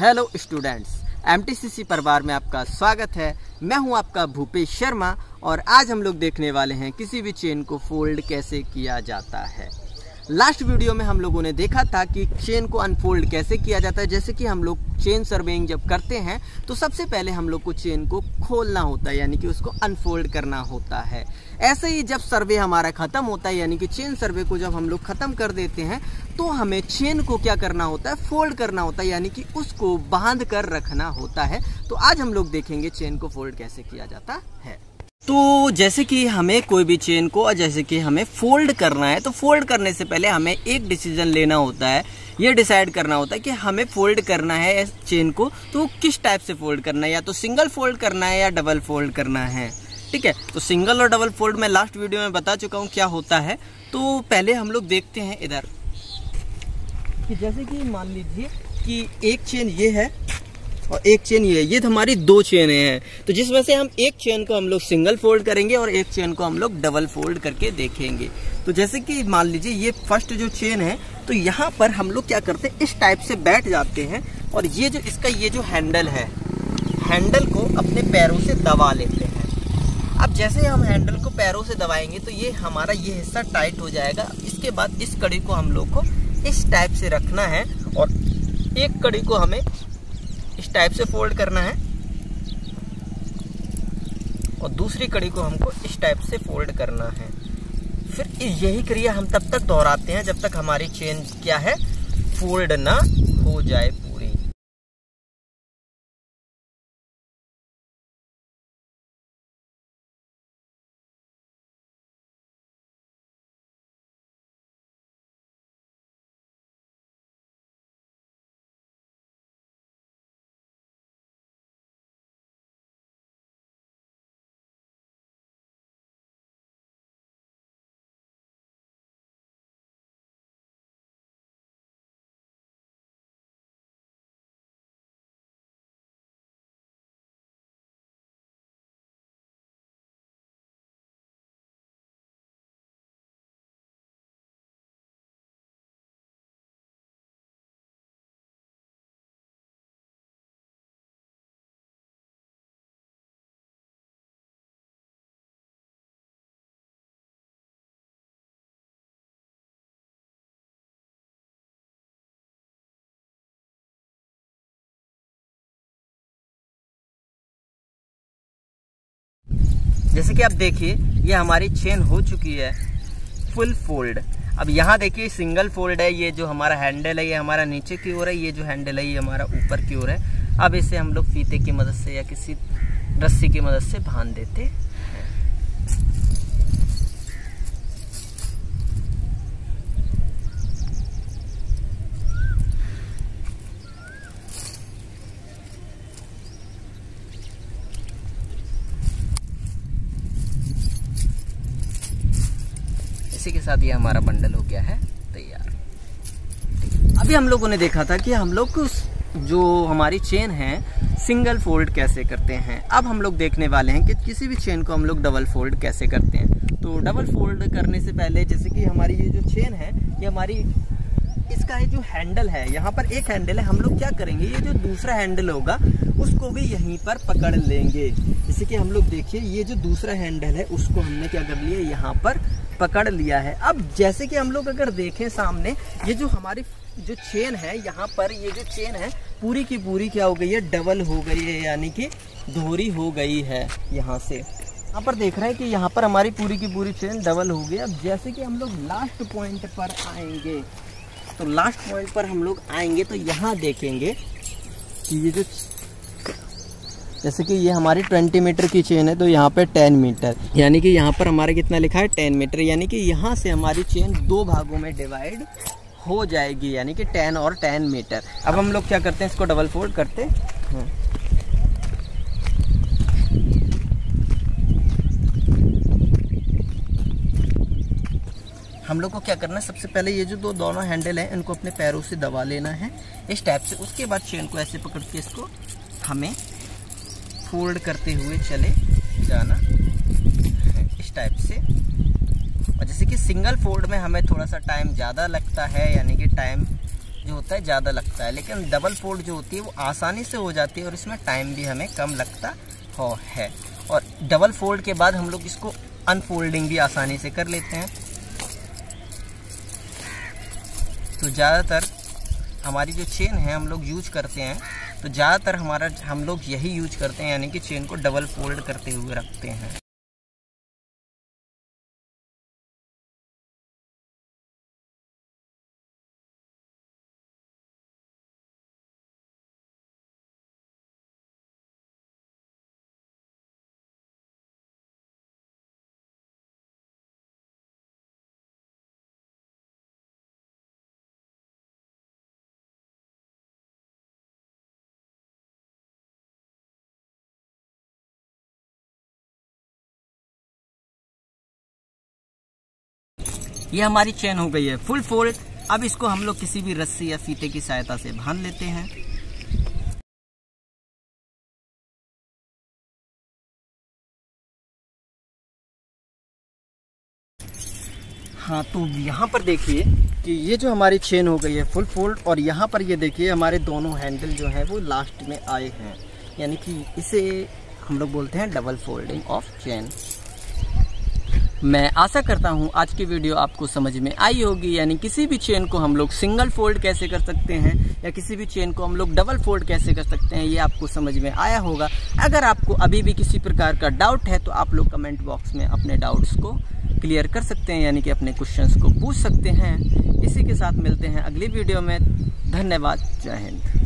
Hello students एमटीसीसी परिवार में आपका स्वागत है। मैं हूँ आपका भूपेश शर्मा और आज हम लोग देखने वाले हैं किसी भी चेन को फोल्ड कैसे किया जाता है। लास्ट वीडियो में हम लोगों ने देखा था कि चेन को अनफोल्ड कैसे किया जाता है। जैसे कि हम लोग चेन सर्वेइंग जब करते हैं तो सबसे पहले हम लोग को चेन को खोलना होता है, यानी कि उसको अनफोल्ड करना होता है। ऐसे ही जब सर्वे हमारा ख़त्म होता है, यानी कि चेन सर्वे को जब हम लोग ख़त्म कर देते हैं तो हमें चेन को क्या करना होता है? फोल्ड करना होता है, यानी कि उसको बाँध कर रखना होता है। तो आज हम लोग देखेंगे चेन को फोल्ड कैसे किया जाता है। तो जैसे कि हमें कोई भी चेन को जैसे कि हमें फोल्ड करना है तो फोल्ड करने से पहले हमें एक डिसीज़न लेना होता है। ये डिसाइड करना होता है कि हमें फोल्ड करना है चेन को तो किस टाइप से फोल्ड करना है? या तो सिंगल फोल्ड करना है या डबल फोल्ड करना है। ठीक है? तो सिंगल और डबल फोल्ड में लास्ट वीडियो में बता चुका हूँ क्या होता है। तो पहले हम लोग देखते हैं इधर। कि जैसे कि मान लीजिए कि एक चेन ये है और एक चेन ये ये तो हमारी दो चेन हैं। तो जिस वजह से हम एक चेन को हम लोग सिंगल फोल्ड करेंगे और एक चेन को हम लोग डबल फोल्ड करके देखेंगे। तो जैसे कि मान लीजिए ये फ़र्स्ट जो चेन है तो यहाँ पर हम लोग क्या करते हैं, इस टाइप से बैठ जाते हैं और ये जो इसका ये जो हैंडल है, हैंडल को अपने पैरों से दबा लेते हैं। अब जैसे हम हैंडल को पैरों से दबाएँगे तो ये हमारा ये हिस्सा टाइट हो जाएगा। इसके बाद इस कड़ी को हम लोग को इस टाइप से रखना है और एक कड़ी को हमें इस टाइप से फोल्ड करना है। और दूसरी कड़ी को हमको इस टाइप से फोल्ड करना है। फिर यही क्रिया हम तब तक दोहराते हैं जब तक हमारी चेन क्या है? फोल्ड ना हो जाए। जैसे कि आप देखिए, ये हमारी चेन हो चुकी है फुल फोल्ड अब यहाँ देखिए सिंगल फोल्ड है, ये जो हमारा हैंडल है, ये हमारा नीचे की ओर है, ये जो हैंडल है, ये हमारा ऊपर की ओर है। अब इसे हम लोग फीते की मदद से या किसी रस्सी की मदद से बाँध देते इसी के साथ ये हमारा बंडल हो गया है, तैयार। अभी हम लोगों ने देखा था कि हम लोग जो हमारी चेन है सिंगल फोल्ड कैसे करते हैं। अब हम लोग देखने वाले हैं कि किसी भी चेन को हम लोग डबल फोल्ड कैसे करते हैं। तो डबल फोल्ड करने से पहले जैसे कि हमारी ये जो चेन है, ये हमारी इसका ये जो हैंडल है, यहाँ पर एक हैंडल है, हम लोग क्या करेंगे? ये जो दूसरा हैंडल होगा उसको भी यहीं पर पकड़ लेंगे। जैसे कि हम लोग देखिए, ये जो दूसरा हैंडल है, उसको हमने क्या कर लिया? यहाँ पर पकड़ लिया है। अब जैसे कि हम लोग अगर देखें सामने, ये जो हमारी जो चेन है, यहाँ पर ये जो चेन है, पूरी की पूरी क्या हो गई है? डबल हो गई है, यानी कि दोहरी हो गई है यहाँ से। यहाँ पर देख रहे हैं कि यहाँ पर हमारी पूरी की पूरी चेन डबल हो गई अब जैसे कि हम लोग लास्ट पॉइंट पर आएँगे तो लास्ट पॉइंट पर हम लोग आएँगे तो यहाँ देखेंगे कि ये जो जैसे कि ये हमारी 20 मीटर की चेन है तो यहाँ पे 10 मीटर। यानी कि यहाँ पर हमारा कितना लिखा है? 10 मीटर। यानी कि यहाँ से हमारी चेन दो भागों में डिवाइड हो जाएगी, यानी कि 10 और 10 मीटर। अब हम लोग क्या करते हैं, इसको डबल फोल्ड करते हैं। हम लोग को क्या करना है, सबसे पहले ये जो दो दोनों हैंडल हैं, इनको अपने पैरों से दबा लेना है, इस टाइप से। उसके बाद चेन को ऐसे पकड़ के इसको हमें फोल्ड करते हुए चले जाना इस टाइप से। और जैसे कि सिंगल फोल्ड में हमें थोड़ा सा टाइम ज़्यादा लगता है, यानी कि टाइम जो होता है ज़्यादा लगता है, लेकिन डबल फोल्ड जो होती है वो आसानी से हो जाती है और इसमें टाइम भी हमें कम लगता हो है। और डबल फोल्ड के बाद हम लोग इसको अनफोल्डिंग भी आसानी से कर लेते हैं। तो ज़्यादातर हमारी जो चेन है हम लोग यूज़ करते हैं। तो ज़्यादातर हमारा, हम लोग यही यूज़ करते हैं, यानी कि चेन को डबल फोल्ड करते हुए रखते हैं। ये हमारी चेन हो गई है फुल फोल्ड अब इसको हम लोग किसी भी रस्सी या फीते की सहायता से बाँध लेते हैं। हाँ तो यहाँ पर देखिए कि ये जो हमारी चेन हो गई है फुल फोल्ड और यहाँ पर ये देखिए हमारे दोनों हैंडल जो है वो लास्ट में आए हैं। यानी कि इसे हम लोग बोलते हैं डबल फोल्डिंग ऑफ़ चेन मैं आशा करता हूँ आज की वीडियो आपको समझ में आई होगी, यानी किसी भी चेन को हम लोग सिंगल फोल्ड कैसे कर सकते हैं, या किसी भी चेन को हम लोग डबल फोल्ड कैसे कर सकते हैं, ये आपको समझ में आया होगा। अगर आपको अभी भी किसी प्रकार का डाउट है तो आप लोग कमेंट बॉक्स में अपने डाउट्स को क्लियर कर सकते हैं, यानी कि अपने क्वेश्चंस को पूछ सकते हैं। इसी के साथ मिलते हैं अगली वीडियो में। धन्यवाद। जय हिंद।